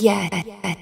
yeah. yeah.